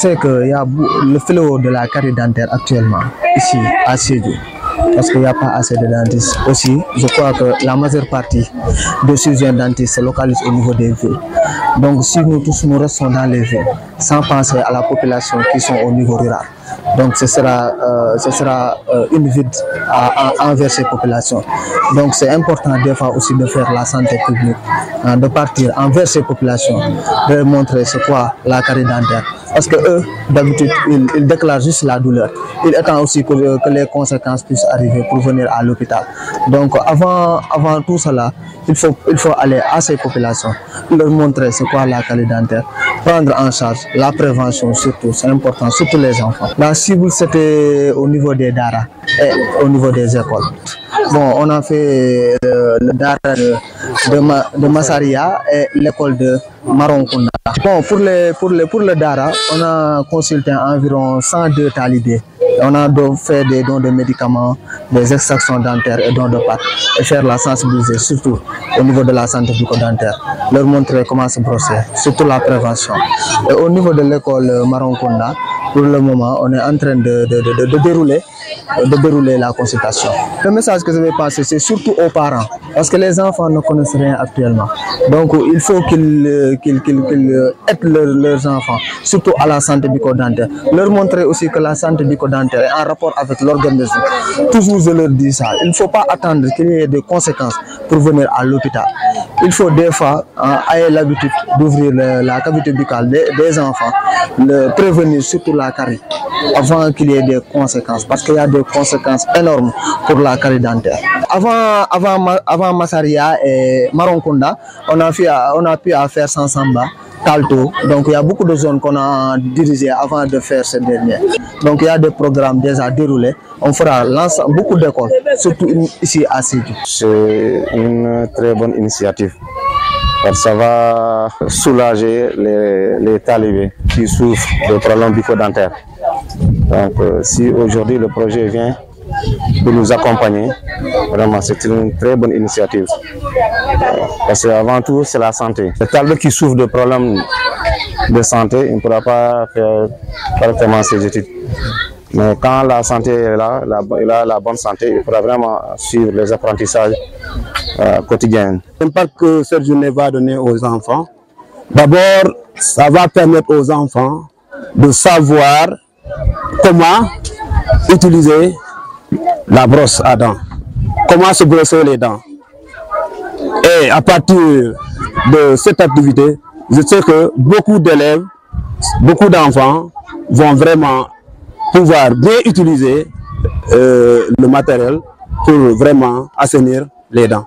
C'est qu'il y a le fléau de la carie dentaire actuellement ici à Sédou. Parce qu'il n'y a pas assez de dentistes. Aussi, je crois que la majeure partie des chirurgiens dentistes se localisent au niveau des villes. Donc, si nous tous nous restons dans les villes, sans penser à la population qui sont au niveau rural, donc ce sera, euh, ce sera euh, une vide envers ces populations. Donc c'est important des fois aussi de faire la santé publique, hein, de partir envers ces populations, de montrer c'est quoi la carie dentaire. Parce que eux, d'habitude, ils, ils, déclarent juste la douleur. Il attend aussi que, que, les conséquences puissent arriver pour venir à l'hôpital. Donc avant, avant tout cela, il faut, il faut aller à ces populations, leur montrer c'est quoi la carie dentaire, prendre en charge la prévention surtout, c'est important, surtout les enfants. La cible c'était au niveau des DARA et au niveau des écoles. Bon, on a fait euh, le DARA de, de, Ma, de Massaria et l'école de Maronkunda. Bon, pour, les, pour, les, pour le DARA, on a consulté environ 102 talibés. On a fait des dons de médicaments, des extractions dentaires et dons de pâtes et faire la sensibiliser, surtout au niveau de la santé bucco-dentaire, leur montrer comment se brosser, surtout la prévention. Et au niveau de l'école Maronkunda, pour le moment, on est en train de, de, de, de, dérouler, de dérouler la consultation. Le message que je vais passer, c'est surtout aux parents, parce que les enfants ne connaissent rien actuellement. Donc, il faut qu'ils qu'ils qu'ils qu'ils aident leurs, enfants, surtout à la santé bucco-dentaire. Leur montrer aussi que la santé bucco-dentaire est en rapport avec l'organisme. Toujours, je leur dis ça. Il ne faut pas attendre qu'il y ait des conséquences pour venir à l'hôpital. Il faut des fois hein, avoir l'habitude d'ouvrir la cavité buccale des, enfants, prévenir surtout la carie avant qu'il y ait des conséquences parce qu'il y a des conséquences énormes pour la carie dentaire. Avant, avant, avant Massaria et Maronkunda, on a, fait, on a pu faire Sansamba, Talto. Donc il y a beaucoup de zones qu'on a dirigées avant de faire ce dernier. Donc il y a des programmes déjà déroulés. On fera beaucoup d'écoles, surtout ici à Sédou. C'est une très bonne initiative. Ça va soulager les, les talibés qui souffrent de problèmes bucco-dentaires. Donc, euh, si aujourd'hui le projet vient pour nous accompagner, vraiment c'est une très bonne initiative. Euh, parce qu'avant tout, c'est la santé. Les talibés qui souffrent de problèmes de santé, il ne pourra pas faire correctement ses études. Mais quand la santé est là, la, la, la bonne santé, il faudra vraiment suivre les apprentissages euh, quotidiens. L'impact que cette journée va donner aux enfants, d'abord, ça va permettre aux enfants de savoir comment utiliser la brosse à dents, comment se brosser les dents? Et à partir de cette activité, je sais que beaucoup d'élèves, beaucoup d'enfants vont vraiment pouvoir bien utiliser euh, le matériel pour vraiment assainir les dents.